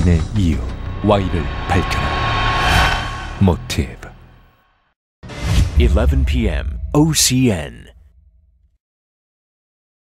자신의 이유 Y를 밝혀라 모티브 11 p.m. OCN.